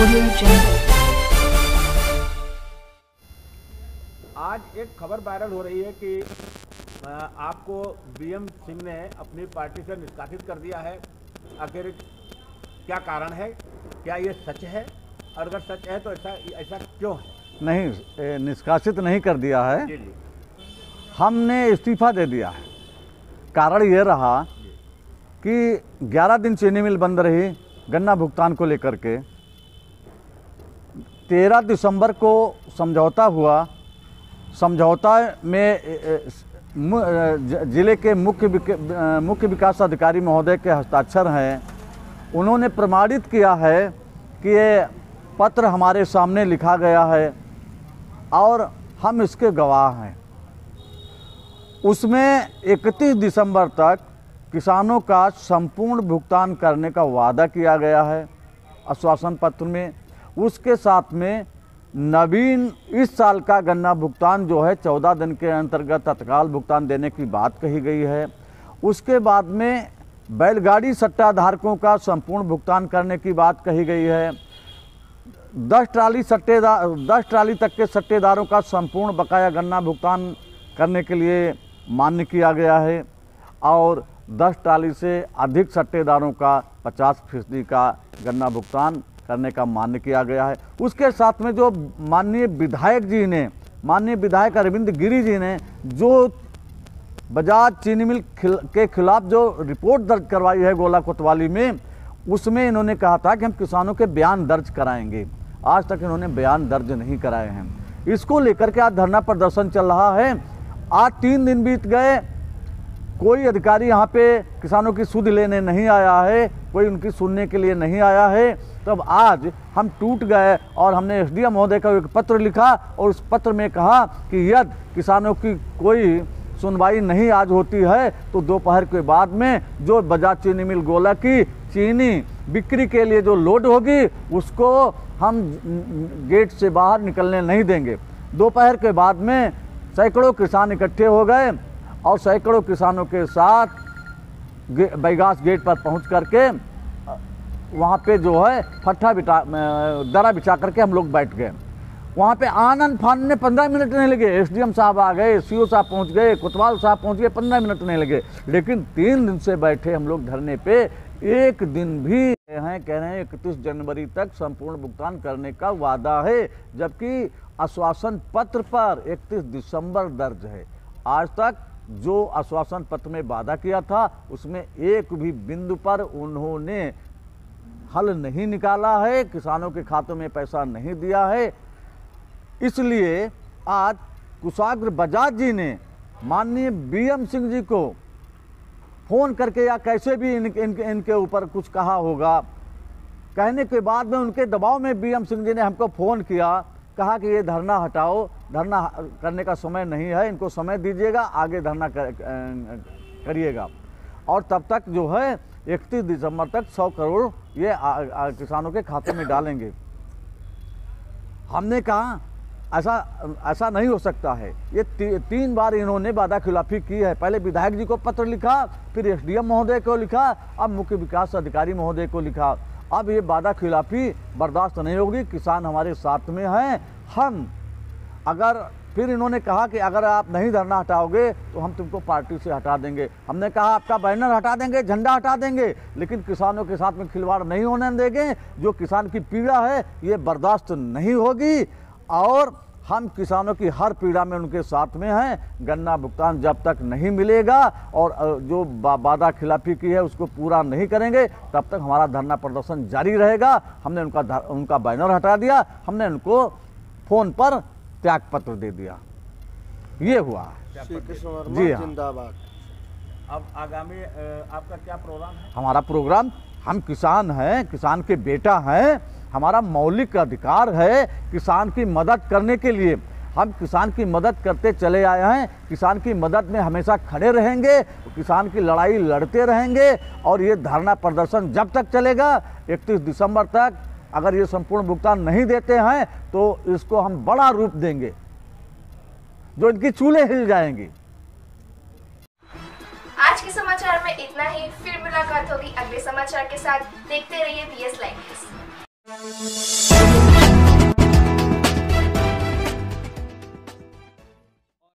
आज एक खबर वायरल हो रही है कि आपको बीएम सिंह ने अपनी पार्टी से निष्कासित कर दिया है। आखिर क्या कारण है? क्या ये सच है? और अगर सच है तो ऐसा ऐसा क्यों है? नहीं निष्कासित नहीं कर दिया है। हमने इस्तीफा दे दिया है। कारण यह रहा कि 11 दिन चीनी मिल बंद रही गन्ना भुगतान को लेकर के। 13 दिसंबर को समझौता हुआ। समझौता में ज़िले के मुख्य मुख्य विकास अधिकारी महोदय के हस्ताक्षर हैं। उन्होंने प्रमाणित किया है कि ये पत्र हमारे सामने लिखा गया है और हम इसके गवाह हैं। उसमें 31 दिसंबर तक किसानों का संपूर्ण भुगतान करने का वादा किया गया है। आश्वासन पत्र में उसके साथ में नवीन इस साल का गन्ना भुगतान जो है 14 दिन के अंतर्गत तत्काल भुगतान देने की बात कही गई है। उसके बाद में बैलगाड़ी सट्टा धारकों का संपूर्ण भुगतान करने की बात कही गई है। दस ट्राली सट्टेदार दस ट्राली तक के सट्टेदारों का संपूर्ण बकाया गन्ना भुगतान करने के लिए मान्य किया गया है और दस ट्राली से अधिक सट्टेदारों का पचास फ़ीसदी का गन्ना भुगतान करने का मान्य किया गया है। उसके साथ में जो माननीय विधायक जी ने माननीय विधायक अरविंद गिरी जी ने जो बजाज चीनी मिल खिल, के खिलाफ जो रिपोर्ट दर्ज करवाई है गोला कोतवाली में उसमें इन्होंने कहा था कि हम किसानों के बयान दर्ज कराएँगे। आज तक इन्होंने बयान दर्ज नहीं कराए हैं। इसको लेकर के आज धरना प्रदर्शन चल रहा है। आज तीन दिन बीत गए। कोई अधिकारी यहाँ पे किसानों की सुध लेने नहीं आया है कोई उनकी सुनने के लिए नहीं आया है। तब आज हम टूट गए और हमने एसडीएम महोदय का एक पत्र लिखा और उस पत्र में कहा कि यदि किसानों की कोई सुनवाई नहीं आज होती है तो दोपहर के बाद में जो बजाज चीनी मिल गोला की चीनी बिक्री के लिए जो लोड होगी, उसको हम गेट से बाहर निकलने नहीं देंगे। दोपहर के बाद में सैकड़ों किसान इकट्ठे हो गए और सैकड़ों किसानों के साथ बैगास गेट पर पहुँच करके वहाँ पे जो है फट्ठा बिटा दरा बिछा करके हम लोग बैठ गए। वहाँ पे आनंद फान में पंद्रह मिनट नहीं लगे। एसडीएम साहब आ गए, सीओ साहब पहुँच गए, कोतवाल साहब पहुँच गए, पंद्रह मिनट नहीं लगे। लेकिन तीन दिन से बैठे हम लोग धरने पे एक दिन भी हैं, कह रहे हैं, इकतीस जनवरी तक संपूर्ण भुगतान करने का वादा है, जबकि आश्वासन पत्र पर 31 दिसंबर दर्ज है। आज तक जो आश्वासन पत्र में वादा किया था, उसमें एक भी बिंदु पर उन्होंने हल नहीं निकाला है किसानों के खातों में पैसा नहीं दिया है। इसलिए आज कुशाग्र बजाज जी ने माननीय बीएम सिंह जी को फ़ोन करके या कैसे भी इन, इनके इनके ऊपर कुछ कहा होगा। कहने के बाद में उनके दबाव में बीएम सिंह जी ने हमको फ़ोन किया कहा कि ये धरना हटाओ धरना करने का समय नहीं है इनको समय दीजिएगा आगे धरना कर, करिएगा। और तब तक जो है 31 दिसंबर तक 100 करोड़ ये आ, आ, किसानों के खाते में डालेंगे। हमने कहा ऐसा ऐसा नहीं हो सकता है। ये ती, तीन बार इन्होंने वादा खिलाफी की है। पहले विधायक जी को पत्र लिखा फिर एसडीएम महोदय को लिखा अब मुख्य विकास अधिकारी महोदय को लिखा। अब ये वादा खिलाफी बर्दाश्त नहीं होगी। किसान हमारे साथ में हैं। हम अगर फिर इन्होंने कहा कि अगर आप नहीं धरना हटाओगे तो हम तुमको पार्टी से हटा देंगे। हमने कहा, आपका बैनर हटा देंगे, झंडा हटा देंगे, लेकिन किसानों के साथ में खिलवाड़ नहीं होने देंगे। जो किसान की पीड़ा है, ये बर्दाश्त नहीं होगी। और हम किसानों की हर पीड़ा में उनके साथ में हैं। गन्ना भुगतान जब तक नहीं मिलेगा, और जो वादा खिलाफी की है, उसको पूरा नहीं करेंगे, तब तक हमारा धरना प्रदर्शन जारी रहेगा। हमने उनका उनका बैनर हटा दिया। हमने उनको फ़ोन पर त्याग पत्र दे दिया। ये हुआ। जी हाँ। अब आगामी आपका क्या प्रोग्राम है? हमारा प्रोग्राम हम किसान हैं किसान के बेटा हैं हमारा मौलिक अधिकार है किसान की मदद करने के लिए। हम किसान की मदद करते चले आए हैं किसान की मदद में हमेशा खड़े रहेंगे किसान की लड़ाई लड़ते रहेंगे और ये धरना प्रदर्शन जब तक चलेगा 31 दिसंबर तक अगर ये संपूर्ण भुगतान नहीं देते हैं तो इसको हम बड़ा रूप देंगे, जो इनकी चूल्हे हिल जाएँगे। आज के समाचार में इतना ही। फिर मुलाकात होगी अगले समाचार के साथ। देखते रहिए बीएस लाइव